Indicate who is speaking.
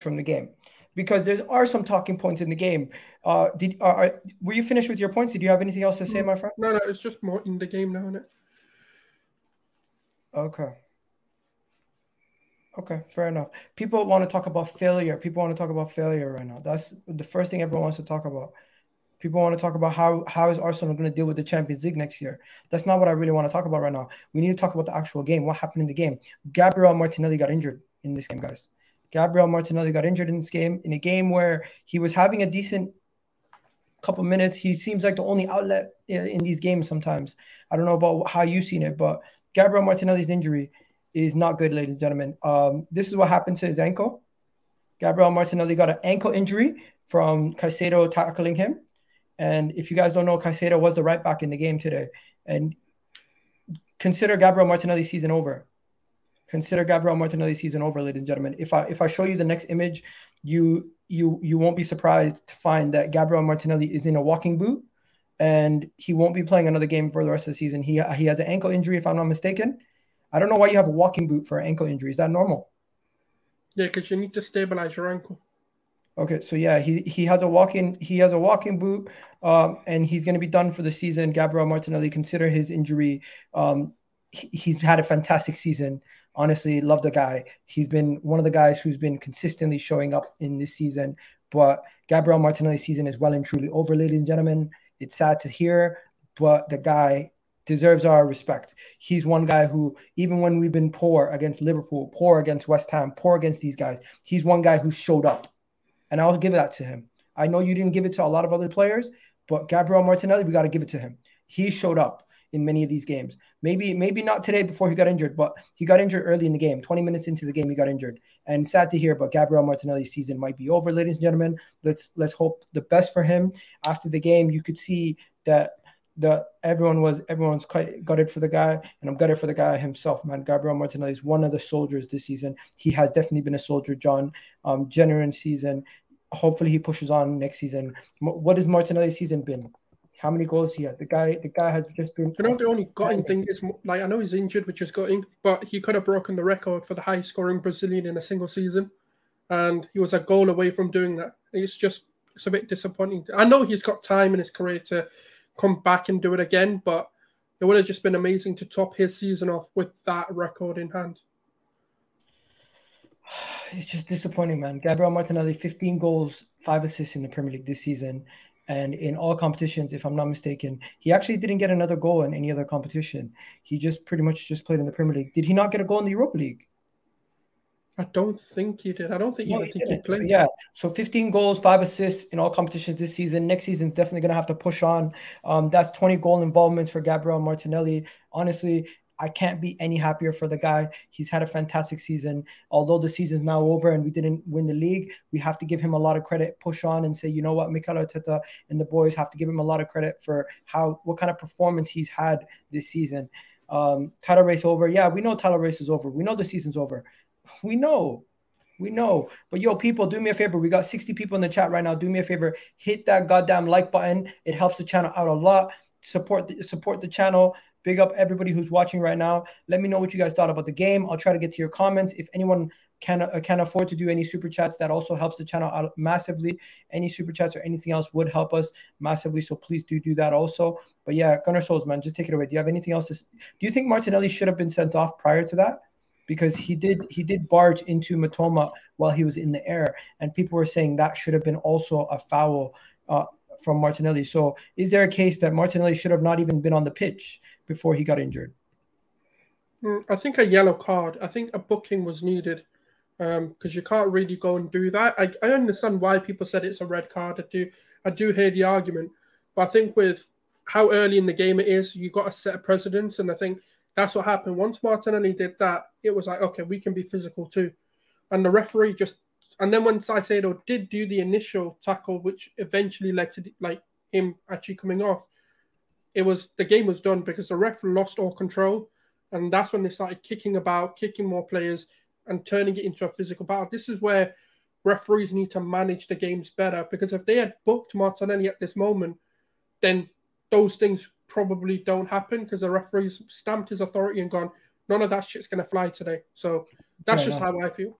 Speaker 1: from the game because there are some talking points in the game. Uh, did uh, were you finished with your points? Did you have anything else to say, my friend?
Speaker 2: No, no, it's just more in the game now, isn't it?
Speaker 1: Okay. Okay, fair enough. People want to talk about failure. People want to talk about failure right now. That's the first thing everyone wants to talk about. People want to talk about how how is Arsenal going to deal with the Champions League next year. That's not what I really want to talk about right now. We need to talk about the actual game. What happened in the game? Gabriel Martinelli got injured in this game, guys. Gabriel Martinelli got injured in this game in a game where he was having a decent couple minutes. He seems like the only outlet in, these games sometimes. I don't know about how you've seen it, but Gabriel Martinelli's injury is not good, ladies and gentlemen. Um, this is what happened to his ankle. Gabriel Martinelli got an ankle injury from Caicedo tackling him. And if you guys don't know, Caicedo was the right back in the game today. And consider Gabriel Martinelli's season over. Consider Gabriel Martinelli's season over, ladies and gentlemen. If I if I show you the next image, you you you won't be surprised to find that Gabriel Martinelli is in a walking boot and he won't be playing another game for the rest of the season. He he has an ankle injury, if I'm not mistaken. I don't know why you have a walking boot for an ankle injury. Is that normal?
Speaker 2: Yeah, because you need to stabilize your ankle.
Speaker 1: Okay, so yeah, he he has a walking he has a walking boot, um, and he's going to be done for the season. Gabriel Martinelli, consider his injury. Um, he, he's had a fantastic season. Honestly, love the guy. He's been one of the guys who's been consistently showing up in this season. But Gabriel Martinelli's season is well and truly over, ladies and gentlemen. It's sad to hear, but the guy deserves our respect. He's one guy who, even when we've been poor against Liverpool, poor against West Ham, poor against these guys, he's one guy who showed up. And I'll give that to him. I know you didn't give it to a lot of other players, but Gabriel Martinelli, we got to give it to him. He showed up in many of these games. Maybe, maybe not today before he got injured, but he got injured early in the game. 20 minutes into the game, he got injured. And sad to hear, but Gabriel Martinelli's season might be over, ladies and gentlemen. Let's let's hope the best for him. After the game, you could see that the everyone was everyone's gutted for the guy, and I'm gutted for the guy himself, man. Gabriel Martinelli is one of the soldiers this season. He has definitely been a soldier, John. Um, genuine season. Hopefully, he pushes on next season. What has Martinelli's season been? How many goals he had? The guy, the guy has just been.
Speaker 2: You know, the only gutting thing is like I know he's injured, which is gutting, but he could have broken the record for the highest scoring Brazilian in a single season, and he was a goal away from doing that. It's just it's a bit disappointing. I know he's got time in his career to come back and do it again. But it would have just been amazing to top his season off with that record in hand.
Speaker 1: It's just disappointing, man. Gabriel Martinelli, 15 goals, five assists in the Premier League this season. And in all competitions, if I'm not mistaken, he actually didn't get another goal in any other competition. He just pretty much just played in the Premier League. Did he not get a goal in the Europa League?
Speaker 2: I don't think he did. I don't think no, he, think he played.
Speaker 1: So, yeah. So 15 goals, five assists in all competitions this season. Next season, definitely going to have to push on. Um, that's 20 goal involvements for Gabriel Martinelli. Honestly, I can't be any happier for the guy. He's had a fantastic season. Although the season's now over and we didn't win the league, we have to give him a lot of credit, push on and say, you know what, Mikel Arteta and the boys have to give him a lot of credit for how what kind of performance he's had this season. Um, title race over. Yeah, we know title race is over. We know the season's over. We know. We know. But yo, people, do me a favor. We got 60 people in the chat right now. Do me a favor. Hit that goddamn like button. It helps the channel out a lot. Support the, support the channel. Big up everybody who's watching right now. Let me know what you guys thought about the game. I'll try to get to your comments. If anyone can uh, can afford to do any super chats, that also helps the channel out massively. Any super chats or anything else would help us massively. So please do do that also. But yeah, Gunnar Souls, man, just take it away. Do you have anything else to? Do you think Martinelli should have been sent off prior to that? because he did he did barge into Mitoma while he was in the air, and people were saying that should have been also a foul uh, from Martinelli. So, is there a case that Martinelli should have not even been on the pitch before he got injured?
Speaker 2: Mm, I think a yellow card. I think a booking was needed because um, you can't really go and do that. I, I understand why people said it's a red card. I do I do hear the argument, but I think with how early in the game it is, you got to set a precedence, and I think that's what happened. Once Martinelli did that, it was like, okay, we can be physical too. And the referee just, and then when Caicedo did do the initial tackle, which eventually led to like him actually coming off, it was the game was done because the ref lost all control, and that's when they started kicking about, kicking more players, and turning it into a physical battle. This is where referees need to manage the games better because if they had booked Martinelli at this moment, then those things probably don't happen because the referee's stamped his authority and gone, none of that shit's going to fly today. So that's Fair just enough. how I feel.